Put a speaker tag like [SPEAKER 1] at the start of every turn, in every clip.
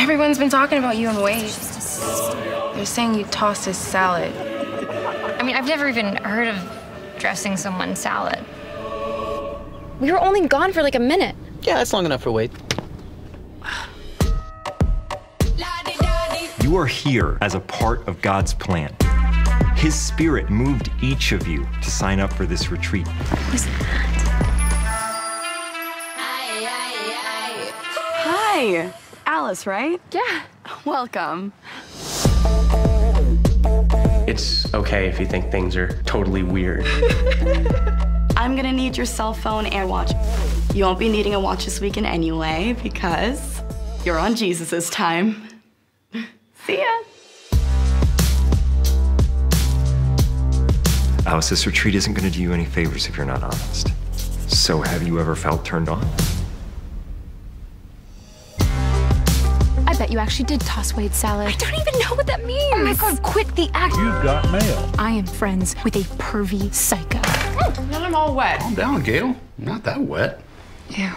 [SPEAKER 1] Everyone's been talking about you and Wade. They're saying you tossed his salad.
[SPEAKER 2] I mean, I've never even heard of dressing someone's salad. We were only gone for like a minute.
[SPEAKER 3] Yeah, that's long enough for Wade.
[SPEAKER 4] You are here as a part of God's plan. His spirit moved each of you to sign up for this retreat.
[SPEAKER 5] Hi, Alice, right?
[SPEAKER 2] Yeah.
[SPEAKER 5] Welcome.
[SPEAKER 6] It's okay if you think things are totally weird.
[SPEAKER 5] I'm gonna need your cell phone and watch. You won't be needing a watch this weekend anyway because you're on Jesus' time. See ya.
[SPEAKER 4] Alice, this retreat isn't going to do you any favors if you're not honest. So, have you ever felt turned on?
[SPEAKER 2] I bet you actually did toss Wade's salad. I don't even know what that means. Oh my god, quit the act.
[SPEAKER 7] You've got mail.
[SPEAKER 2] I am friends with a pervy psycho.
[SPEAKER 1] Mm, Let him all wet.
[SPEAKER 7] Calm down, Gail. Not that wet.
[SPEAKER 2] Yeah.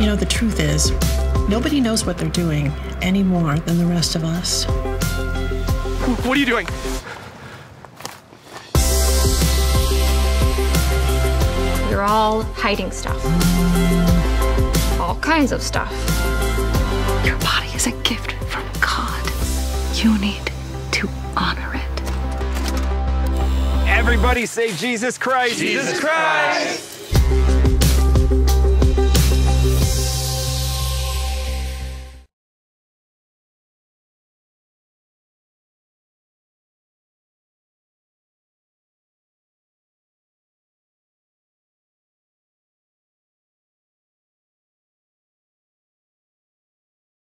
[SPEAKER 8] You know, the truth is, nobody knows what they're doing any more than the rest of us.
[SPEAKER 6] What are you doing?
[SPEAKER 2] You're all hiding stuff. Mm. All kinds of stuff.
[SPEAKER 5] Your body is a gift from God. You need to honor it.
[SPEAKER 4] Everybody say Jesus Christ!
[SPEAKER 6] Jesus Christ!